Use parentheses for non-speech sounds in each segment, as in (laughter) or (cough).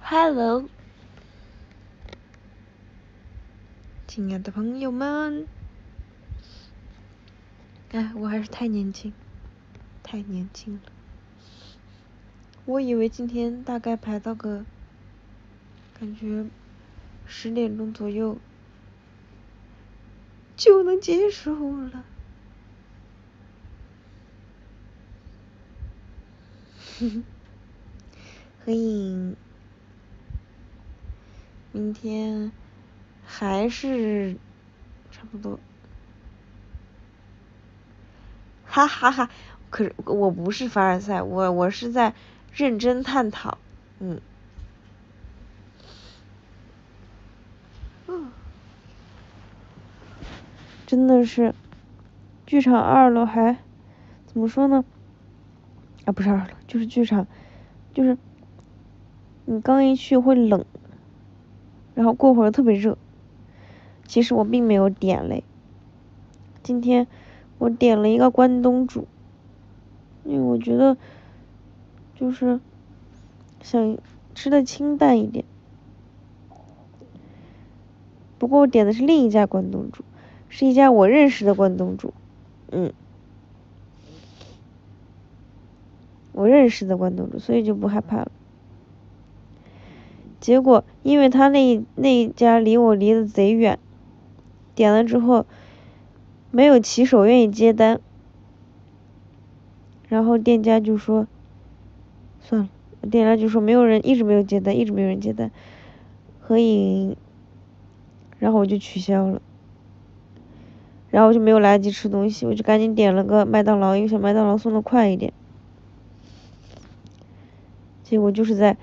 Hello，亲爱的朋友们，哎，我还是太年轻，太年轻了。我以为今天大概排到个，感觉十点钟左右就能结束了。(laughs) 合影。明天还是差不多，哈哈哈！可是我不是凡尔赛，我我是在认真探讨，嗯，真的是，剧场二楼还怎么说呢？啊，不是二楼，就是剧场，就是你刚一去会冷。然后过会儿特别热，其实我并没有点嘞。今天我点了一个关东煮，因为我觉得就是想吃的清淡一点。不过我点的是另一家关东煮，是一家我认识的关东煮，嗯，我认识的关东煮，所以就不害怕了。结果，因为他那那家离我离得贼远，点了之后没有骑手愿意接单，然后店家就说算了，店家就说没有人，一直没有接单，一直没有人接单，合影，然后我就取消了，然后我就没有来得及吃东西，我就赶紧点了个麦当劳，因为想麦当劳送的快一点，结果就是在。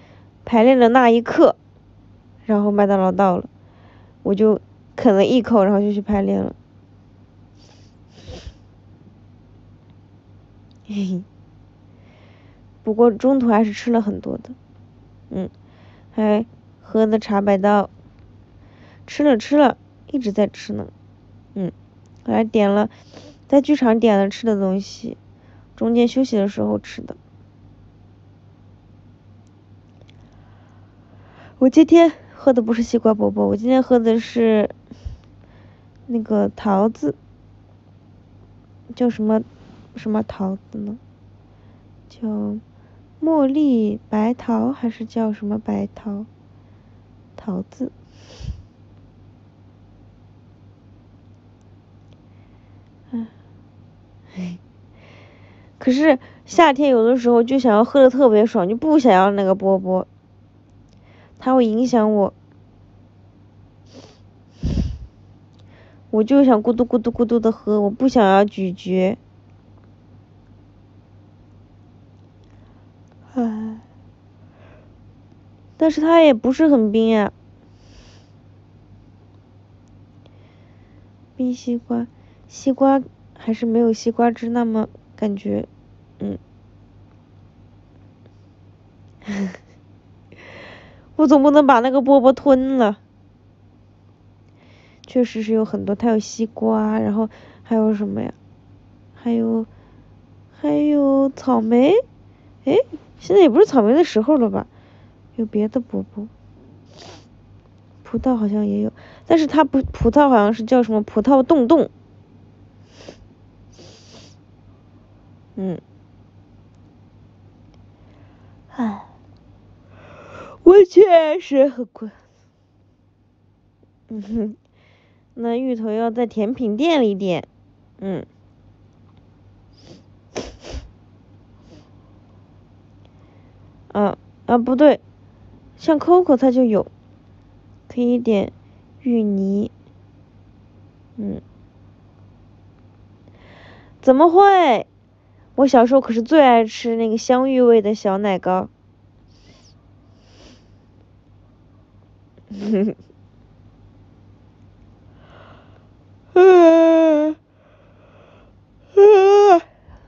排练的那一刻，然后麦当劳到了，我就啃了一口，然后就去排练了。嘿嘿，不过中途还是吃了很多的，嗯，还喝的茶百道，吃了吃了，一直在吃呢，嗯，还点了，在剧场点了吃的东西，中间休息的时候吃的。我今天喝的不是西瓜波波，我今天喝的是那个桃子，叫什么什么桃子呢？叫茉莉白桃还是叫什么白桃？桃子。唉，(laughs) 可是夏天有的时候就想要喝的特别爽，就不想要那个波波。它会影响我，我就想咕嘟咕嘟咕嘟的喝，我不想要咀嚼。唉，但是它也不是很冰呀，冰西瓜，西瓜还是没有西瓜汁那么感觉，嗯。(laughs) 我总不能把那个波波吞了。确实是有很多，它有西瓜，然后还有什么呀？还有还有草莓，哎，现在也不是草莓的时候了吧？有别的波波，葡萄好像也有，但是它不葡萄好像是叫什么葡萄冻冻，嗯，唉。我确实很困，嗯哼，那芋头要在甜品店里点，嗯，啊啊不对，像 Coco 它就有，可以点芋泥，嗯，怎么会？我小时候可是最爱吃那个香芋味的小奶糕。(laughs)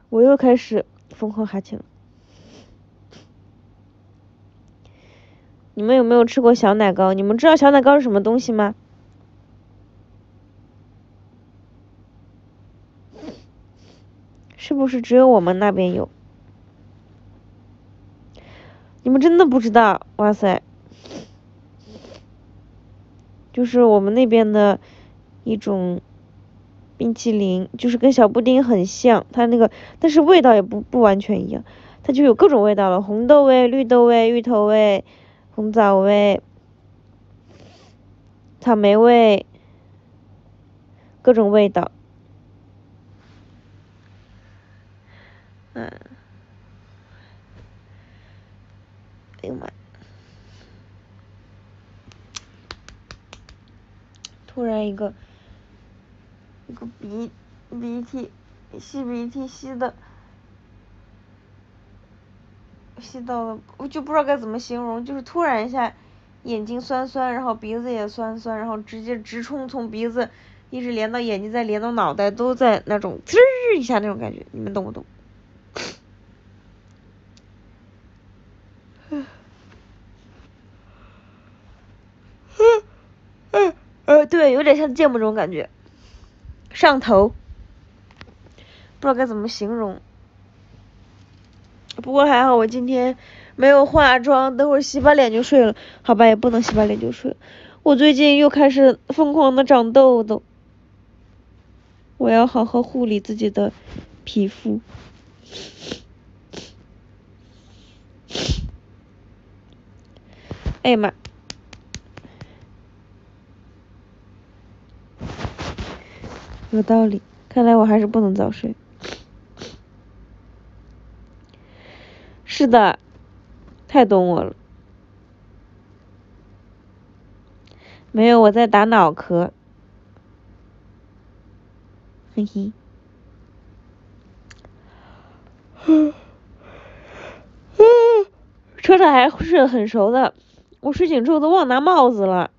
我又开始疯狂哈欠了。你们有没有吃过小奶糕？你们知道小奶糕是什么东西吗？是不是只有我们那边有？你们真的不知道？哇塞！就是我们那边的一种冰淇淋，就是跟小布丁很像，它那个但是味道也不不完全一样，它就有各种味道了，红豆味、绿豆味、芋头味、红枣味、草莓味，各种味道。嗯，哎呦妈！突然一个一个鼻鼻涕吸鼻涕吸的吸到了，我就不知道该怎么形容，就是突然一下眼睛酸酸，然后鼻子也酸酸，然后直接直冲从鼻子一直连到眼睛，再连到脑袋，都在那种滋一下那种感觉，你们懂不懂？呃，对，有点像芥末这种感觉，上头，不知道该怎么形容。不过还好，我今天没有化妆，等会儿洗把脸就睡了。好吧，也不能洗把脸就睡。我最近又开始疯狂的长痘痘，我要好好护理自己的皮肤。哎呀妈！有道理，看来我还是不能早睡。是的，太懂我了。没有，我在打脑壳。嘿嘿。(laughs) 车上还睡得很熟的，我睡醒之后都忘拿帽子了。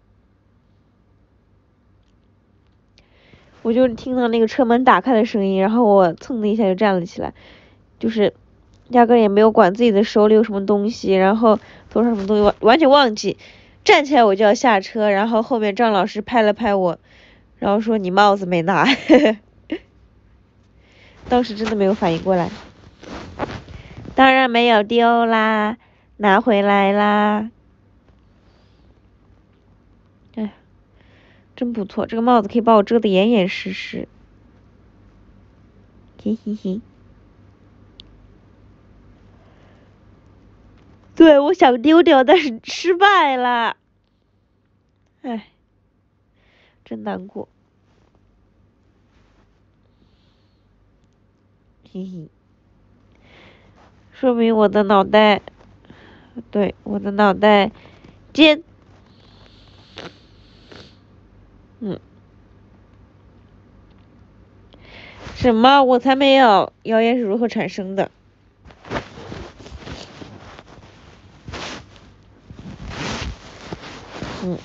我就听到那个车门打开的声音，然后我蹭的一下就站了起来，就是压根也没有管自己的手里有什么东西，然后头上什么东西完完全忘记，站起来我就要下车，然后后面张老师拍了拍我，然后说你帽子没拿，(laughs) 当时真的没有反应过来，当然没有丢啦，拿回来啦。真不错，这个帽子可以把我遮得严严实实。嘿嘿嘿。对，我想丢掉，但是失败了。唉，真难过。嘿嘿。说明我的脑袋，对，我的脑袋尖。嗯，什么？我才没有！谣言是如何产生的？嗯，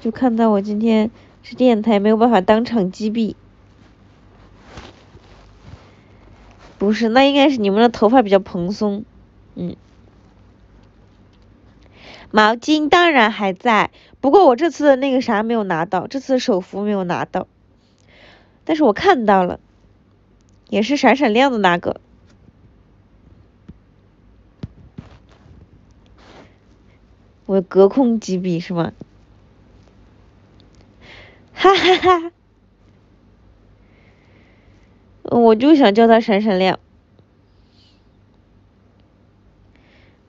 就看到我今天是电台，没有办法当场击毙。不是，那应该是你们的头发比较蓬松。嗯。毛巾当然还在，不过我这次那个啥没有拿到，这次手幅没有拿到，但是我看到了，也是闪闪亮的那个，我隔空击毙是吗？哈哈哈，我就想叫它闪闪亮，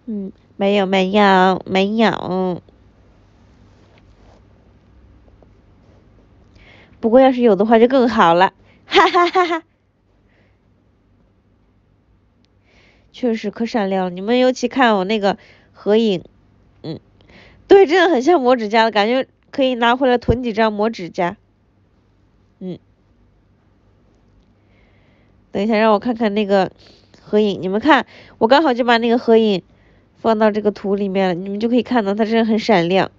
嗯。没有没有没有，不过要是有的话就更好了，哈哈哈哈！确实可闪亮了，你们尤其看我那个合影，嗯，对，真的很像磨指甲的感觉，可以拿回来囤几张磨指甲，嗯，等一下让我看看那个合影，你们看，我刚好就把那个合影。放到这个图里面了，你们就可以看到它真的很闪亮。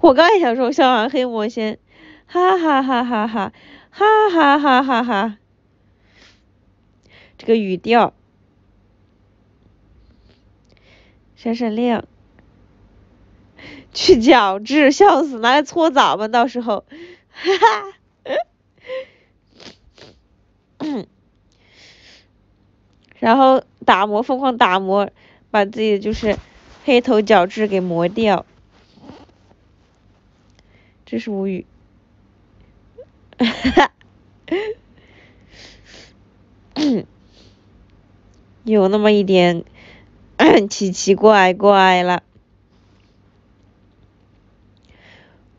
我刚才想说笑完黑魔仙，哈哈哈哈哈，哈哈哈哈哈。这个语调，闪闪亮，去角质，笑死，拿来搓澡吧，到时候，哈哈，(coughs) 然后打磨，疯狂打磨，把自己就是黑头角质给磨掉，真是无语。有那么一点 (clears throat) 奇奇怪怪了，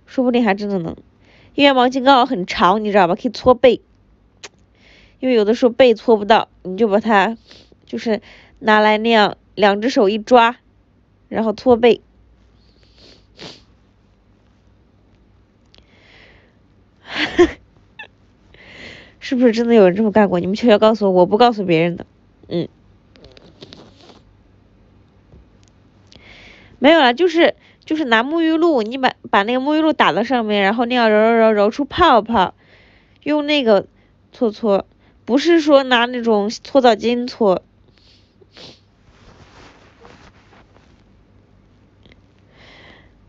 说不定还真的能。因为毛巾刚好很长，你知道吧？可以搓背，因为有的时候背搓不到，你就把它就是拿来那样，两只手一抓，然后搓背。(laughs) 是不是真的有人这么干过？你们悄悄告诉我，我不告诉别人的。嗯，没有了，就是。就是拿沐浴露，你把把那个沐浴露打到上面，然后那样揉揉揉揉出泡泡，用那个搓搓，不是说拿那种搓澡巾搓，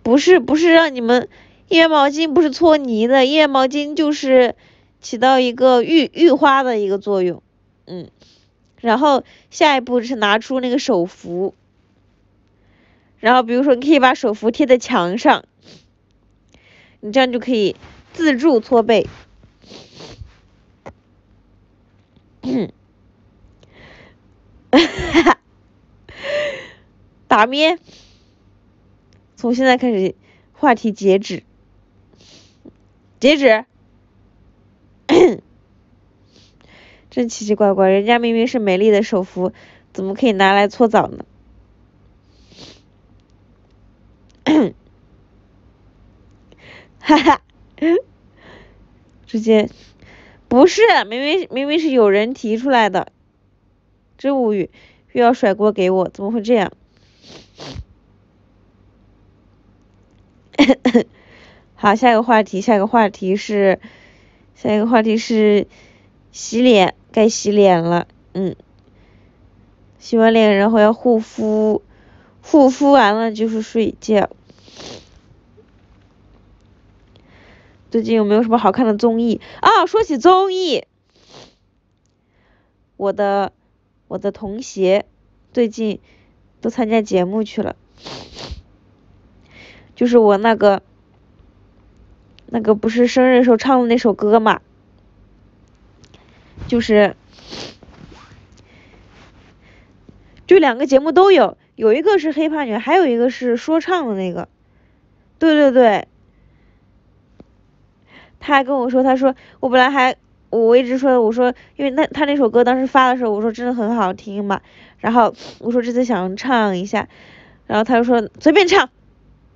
不是不是让你们，一元毛巾不是搓泥的，一元毛巾就是起到一个浴浴花的一个作用，嗯，然后下一步是拿出那个手扶。然后，比如说，你可以把手扶贴在墙上，你这样就可以自助搓背。(coughs) 打咩？从现在开始，话题截止，截止。(coughs) 真奇奇怪怪，人家明明是美丽的手扶，怎么可以拿来搓澡呢？(coughs) 哈哈，直接不是，明明明明是有人提出来的，真无语，又要甩锅给我，怎么会这样？(coughs) 好，下一个话题，下一个话题是，下一个话题是洗脸，该洗脸了，嗯，洗完脸然后要护肤，护肤完了就是睡觉。最近有没有什么好看的综艺啊？说起综艺，我的我的同学最近都参加节目去了，就是我那个那个不是生日时候唱的那首歌嘛，就是就两个节目都有，有一个是黑怕女，还有一个是说唱的那个，对对对。他还跟我说，他说我本来还我一直说，我说因为那他那首歌当时发的时候，我说真的很好听嘛，然后我说这次想唱一下，然后他就说随便唱，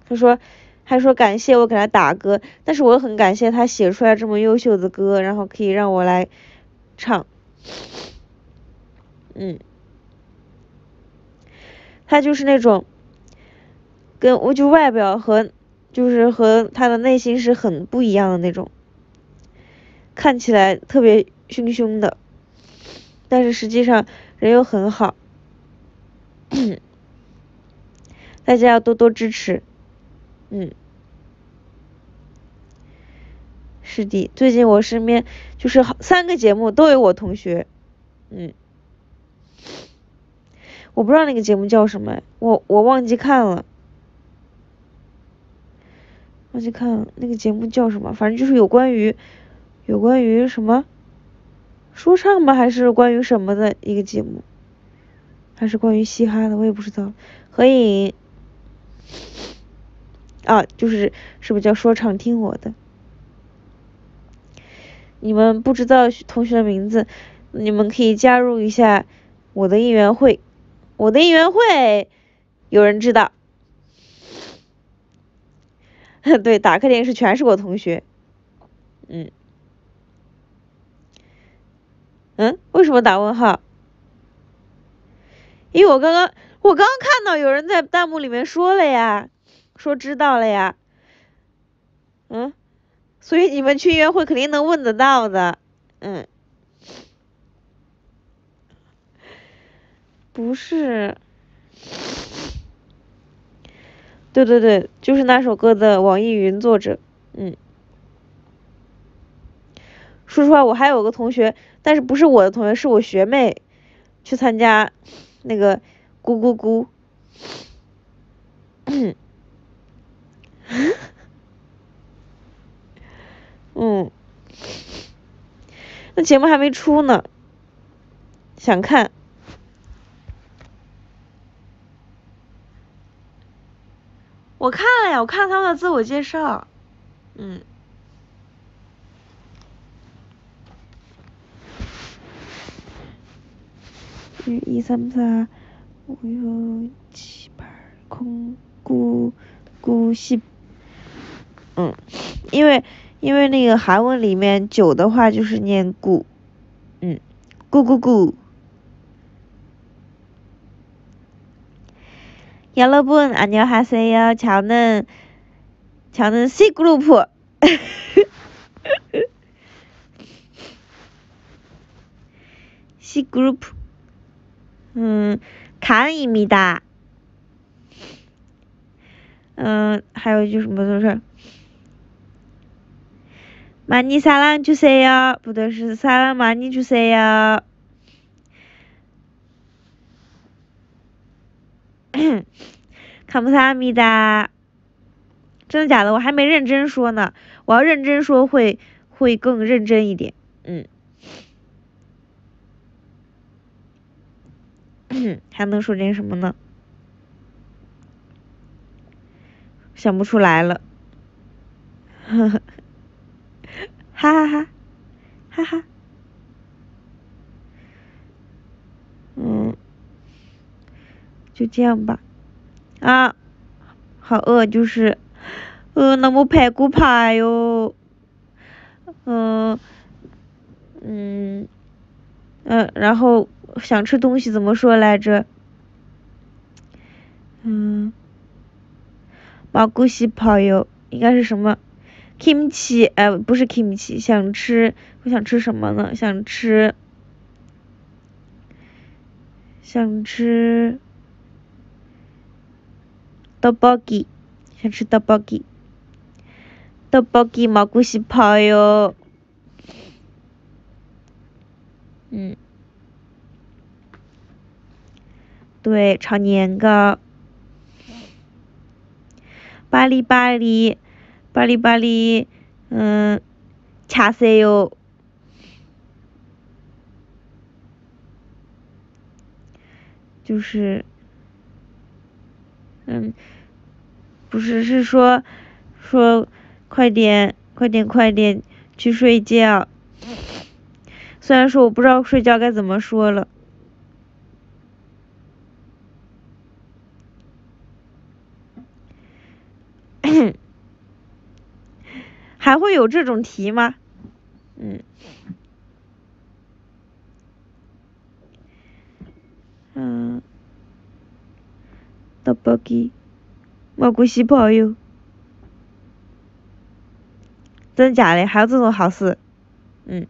他说还说感谢我给他打歌，但是我很感谢他写出来这么优秀的歌，然后可以让我来唱，嗯，他就是那种跟我就外表和就是和他的内心是很不一样的那种。看起来特别凶凶的，但是实际上人又很好，(clears throat) 大家要多多支持，嗯，是的，最近我身边就是好三个节目都有我同学，嗯，我不知道那个节目叫什么，我我忘记看了，忘记看了那个节目叫什么，反正就是有关于。有关于什么说唱吗？还是关于什么的一个节目？还是关于嘻哈的？我也不知道。合影啊，就是是不是叫说唱？听我的。你们不知道同学的名字，你们可以加入一下我的应援会。我的应援会有人知道？(laughs) 对，打开电视全是我同学。嗯。嗯，为什么打问号？因为我刚刚我刚刚看到有人在弹幕里面说了呀，说知道了呀。嗯，所以你们去约会肯定能问得到的。嗯，不是，对对对，就是那首歌的网易云作者。嗯。说实话，我还有个同学，但是不是我的同学，是我学妹，去参加那个咕咕咕。嗯，那节目还没出呢，想看。我看了呀，我看了他们的自我介绍，嗯。一三三五六七八空咕咕西，嗯，因为因为那个韩文里面九的话就是念咕，嗯，咕咕咕。여러분안녕하세요저는저는 C group C group 음 (laughs) 嗯卡伊米达。嗯还有一句什么就是。玛尼撒浪就谁呀？不对是萨拉玛尼就谁呀？卡姆萨米达。真的假的？我还没认真说呢。我要认真说会会更认真一点。嗯。(clears throat) 还能说点什么呢？想不出来了。哈哈，哈哈哈，哈哈。嗯，就这样吧。啊，好饿，就是，呃，那么排骨排哟。嗯，嗯，嗯，然后。想吃东西怎么说来着？嗯，毛骨西泡油应该是什么？kimchi，呃，不是 kimchi，想吃，我想吃什么呢？想吃，想吃 tteokbokki，想吃 tteokbokki，tteokbokki 毛骨西泡油，嗯。对，炒年糕，巴黎巴黎，巴黎巴黎，嗯，恰塞哟，就是，嗯，不是，是说，说，快点，快点，快点去睡觉。虽然说我不知道睡觉该怎么说了。还会有这种题吗？嗯，嗯，豆包鸡，蘑菇西泡油，真假的？还有这种好事？嗯，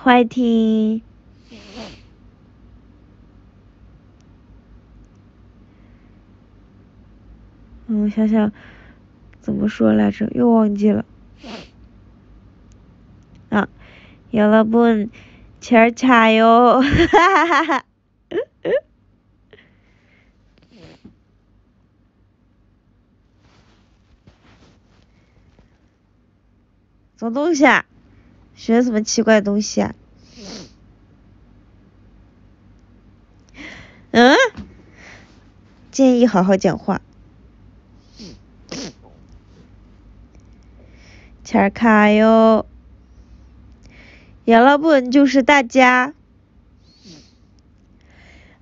欢听。嗯，想想。怎么说来着？又忘记了。啊，여러분잘자 요， 哈哈哈哈。什么东西啊？ 学什么奇怪东西啊？嗯？建议好好讲话。切卡哟，亚拉本就是大家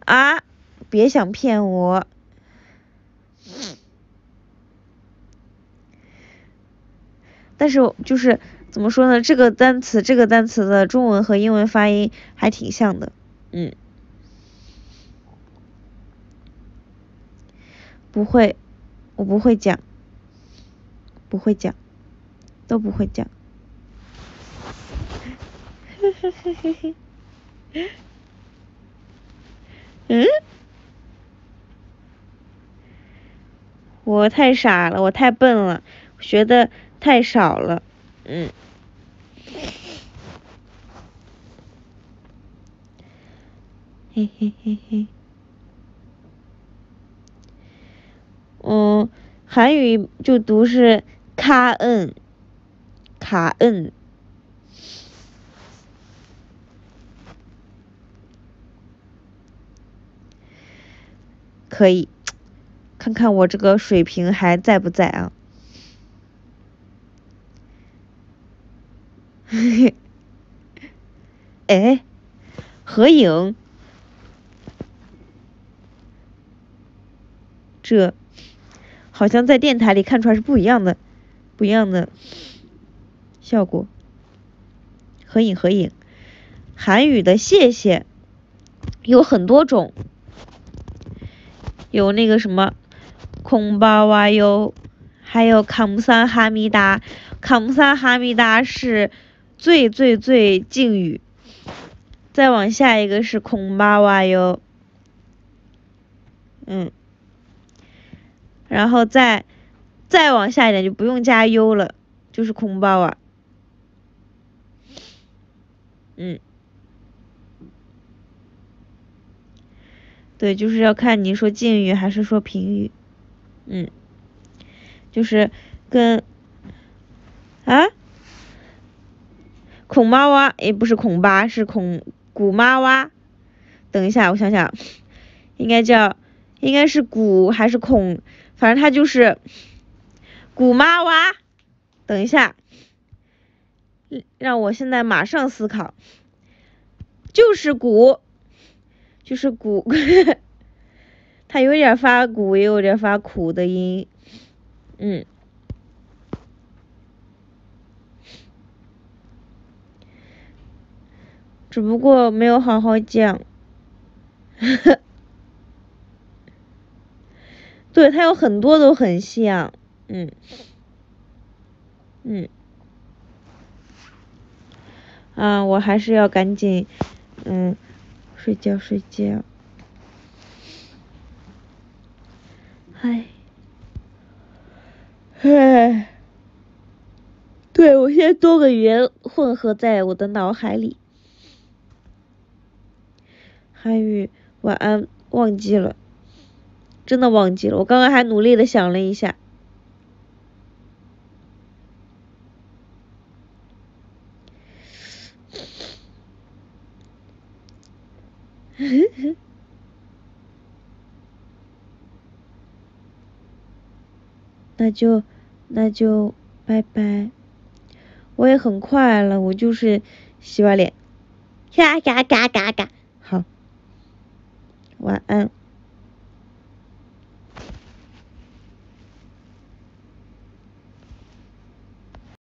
啊！别想骗我。但是就是怎么说呢？这个单词，这个单词的中文和英文发音还挺像的，嗯。不会，我不会讲，不会讲。都不会讲，嘿嘿嘿嘿嘿，嗯？我太傻了，我太笨了，学的太少了，嗯。嘿嘿嘿嘿。嗯，韩语就读是卡恩，卡恩。可以，看看我这个水平还在不在啊？嘿嘿，哎，合影，这好像在电台里看出来是不一样的，不一样的效果。合影合影，韩语的谢谢有很多种。有那个什么，空巴哇哟，还有卡姆萨哈密达，卡姆萨哈密达是最最最敬语，再往下一个是空巴哇哟，嗯，然后再再往下一点就不用加 u 了，就是空巴哇，嗯。对，就是要看你说敬语还是说平语，嗯，就是跟啊，孔妈哇，诶，不是孔巴，是孔古妈哇。等一下，我想想，应该叫，应该是古还是孔，反正它就是古妈哇。等一下，让我现在马上思考，就是古。就是古，(laughs) 它有点发古，也有点发苦的音，嗯，只不过没有好好讲，(laughs) 对，它有很多都很像，嗯，嗯，啊，我还是要赶紧，嗯。睡觉，睡觉。唉，唉，对我现在多个语言混合在我的脑海里。韩语，晚安，忘记了，真的忘记了。我刚刚还努力的想了一下。(laughs) 那就那就拜拜，我也很快了，我就是洗把脸，嘎嘎嘎嘎嘎，晚安。